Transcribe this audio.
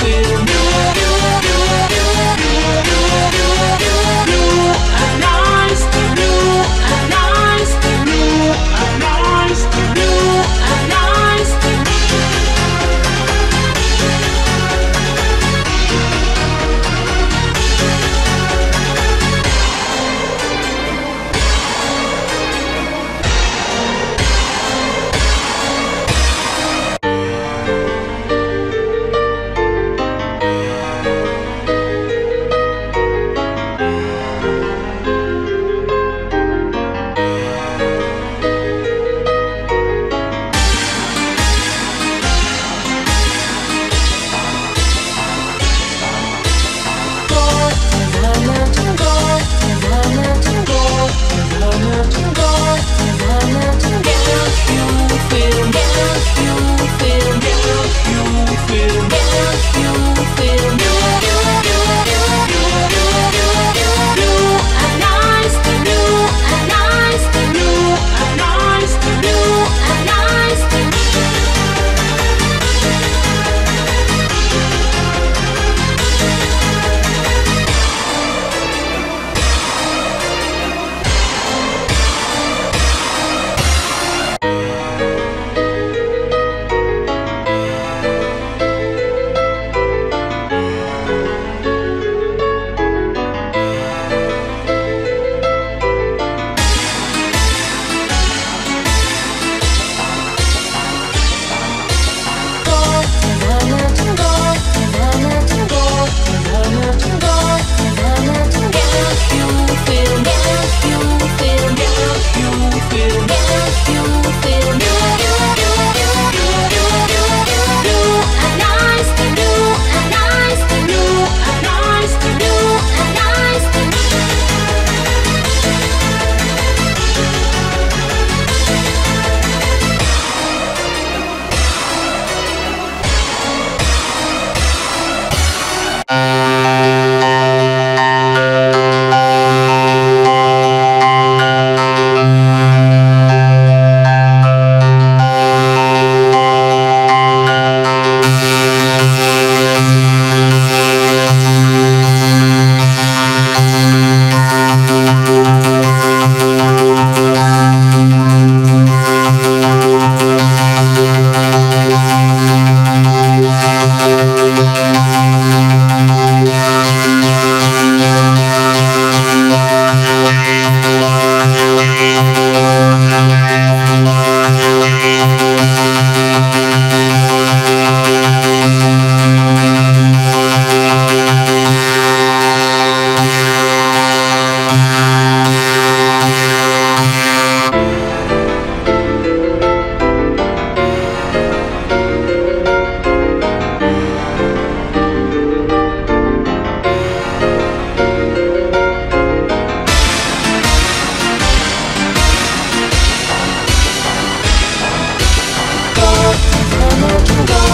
feel